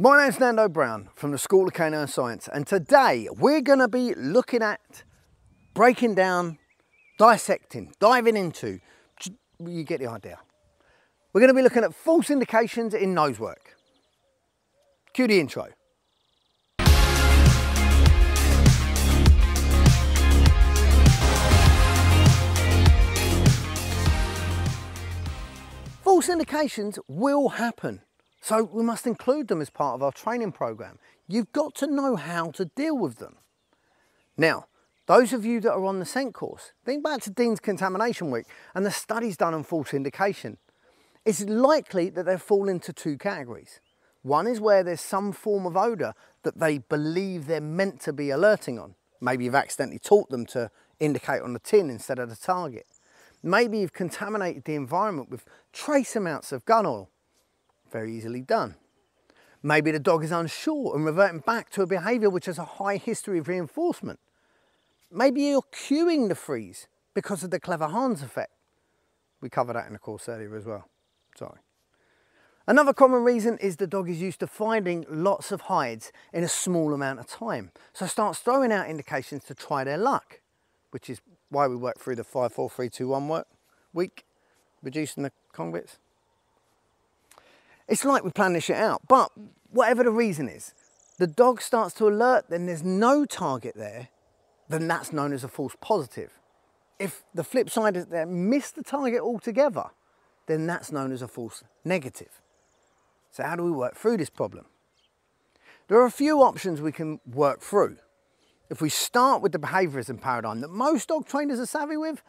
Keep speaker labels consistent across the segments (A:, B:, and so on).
A: My name's Nando Brown from the School of Canine Science and today we're going to be looking at breaking down, dissecting, diving into, you get the idea. We're going to be looking at false indications in nose work. Cue the intro. False indications will happen. So we must include them as part of our training program. You've got to know how to deal with them. Now, those of you that are on the scent course, think back to Dean's Contamination Week and the studies done on false indication. It's likely that they fall into two categories. One is where there's some form of odour that they believe they're meant to be alerting on. Maybe you've accidentally taught them to indicate on the tin instead of the target. Maybe you've contaminated the environment with trace amounts of gun oil very easily done. Maybe the dog is unsure and reverting back to a behaviour which has a high history of reinforcement. Maybe you're cueing the freeze because of the clever Hans effect. We covered that in the course earlier as well. Sorry. Another common reason is the dog is used to finding lots of hides in a small amount of time. So starts throwing out indications to try their luck, which is why we work through the 5, 4, 3, 2, 1 work week, reducing the convicts. It's like we plan this shit out, but whatever the reason is, the dog starts to alert, then there's no target there, then that's known as a false positive. If the flip side is they miss the target altogether, then that's known as a false negative. So how do we work through this problem? There are a few options we can work through. If we start with the behaviourism paradigm that most dog trainers are savvy with,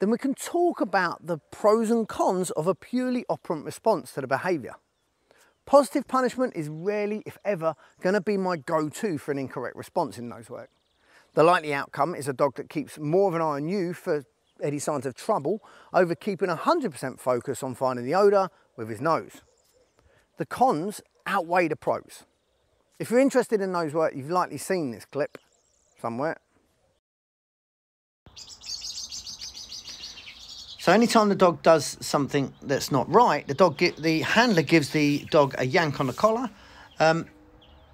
A: then we can talk about the pros and cons of a purely operant response to the behaviour. Positive punishment is rarely, if ever, going to be my go-to for an incorrect response in nose work. The likely outcome is a dog that keeps more of an eye on you for any signs of trouble over keeping 100% focus on finding the odour with his nose. The cons outweigh the pros. If you're interested in nose work, you've likely seen this clip somewhere. So anytime the dog does something that's not right, the dog the handler gives the dog a yank on the collar um,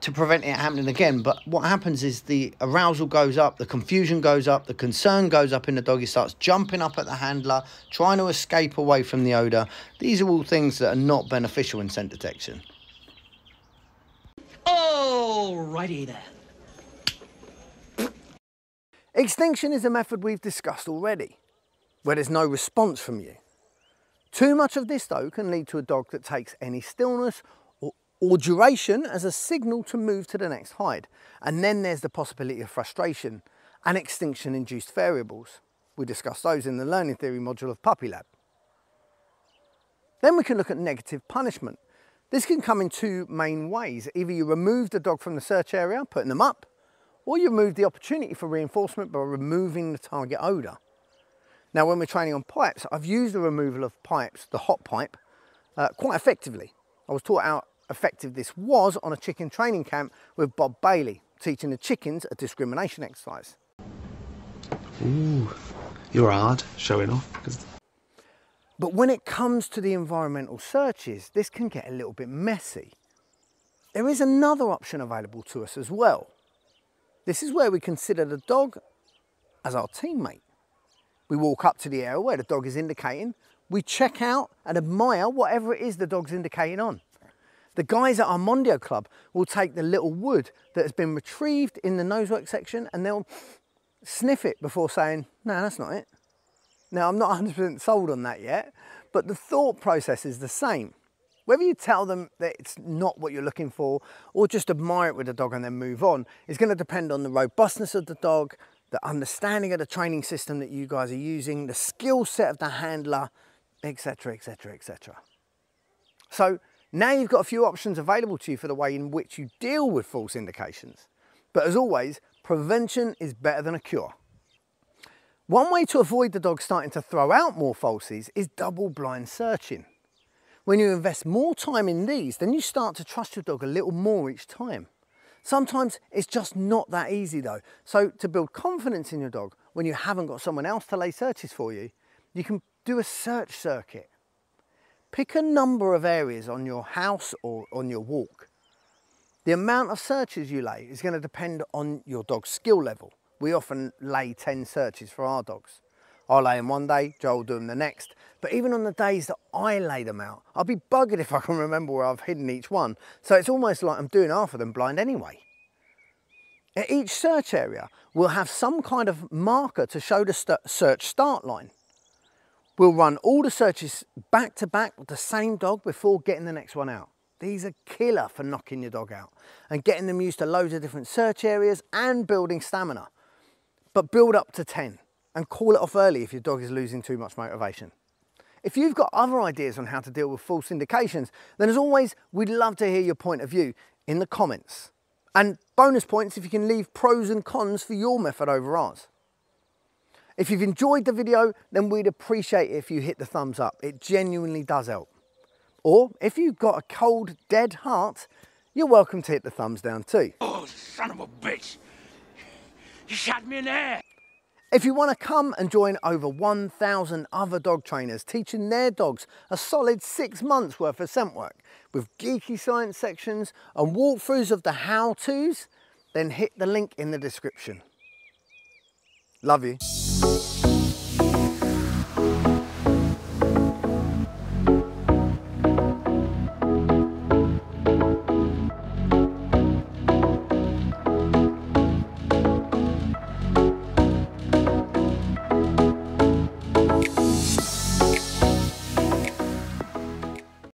A: to prevent it happening again. But what happens is the arousal goes up, the confusion goes up, the concern goes up in the dog. He starts jumping up at the handler, trying to escape away from the odour. These are all things that are not beneficial in scent detection.
B: Alrighty then.
A: Extinction is a method we've discussed already where there's no response from you. Too much of this though can lead to a dog that takes any stillness or, or duration as a signal to move to the next hide. And then there's the possibility of frustration and extinction induced variables. We discussed those in the learning theory module of Puppy Lab. Then we can look at negative punishment. This can come in two main ways. Either you remove the dog from the search area, putting them up, or you remove the opportunity for reinforcement by removing the target odour. Now when we're training on pipes, I've used the removal of pipes, the hot pipe, uh, quite effectively. I was taught how effective this was on a chicken training camp with Bob Bailey, teaching the chickens a discrimination exercise.
C: Ooh, you're hard showing off.
A: But when it comes to the environmental searches, this can get a little bit messy. There is another option available to us as well. This is where we consider the dog as our teammate. We walk up to the area where the dog is indicating. We check out and admire whatever it is the dog's indicating on. The guys at our Mondio Club will take the little wood that has been retrieved in the nosework section and they'll sniff it before saying, no, that's not it. Now, I'm not 100% sold on that yet, but the thought process is the same. Whether you tell them that it's not what you're looking for or just admire it with the dog and then move on is going to depend on the robustness of the dog, the understanding of the training system that you guys are using, the skill set of the handler, etc, etc, etc. So now you've got a few options available to you for the way in which you deal with false indications. But as always, prevention is better than a cure. One way to avoid the dog starting to throw out more falsies is double blind searching. When you invest more time in these, then you start to trust your dog a little more each time. Sometimes it's just not that easy though. So to build confidence in your dog when you haven't got someone else to lay searches for you, you can do a search circuit. Pick a number of areas on your house or on your walk. The amount of searches you lay is going to depend on your dog's skill level. We often lay 10 searches for our dogs. I'll lay them one day, Jo will do them the next. But even on the days that I lay them out, I'll be buggered if I can remember where I've hidden each one. So it's almost like I'm doing half of them blind anyway. At each search area, we'll have some kind of marker to show the st search start line. We'll run all the searches back to back with the same dog before getting the next one out. These are killer for knocking your dog out and getting them used to loads of different search areas and building stamina. But build up to 10 and call it off early if your dog is losing too much motivation. If you've got other ideas on how to deal with false indications, then as always, we'd love to hear your point of view in the comments. And bonus points if you can leave pros and cons for your method over ours. If you've enjoyed the video, then we'd appreciate it if you hit the thumbs up. It genuinely does help. Or if you've got a cold, dead heart, you're welcome to hit the thumbs down too.
B: Oh, son of a bitch! You shot me in the ass!
A: If you want to come and join over 1,000 other dog trainers teaching their dogs a solid six months worth of scent work with geeky science sections and walkthroughs of the how-tos, then hit the link in the description. Love you.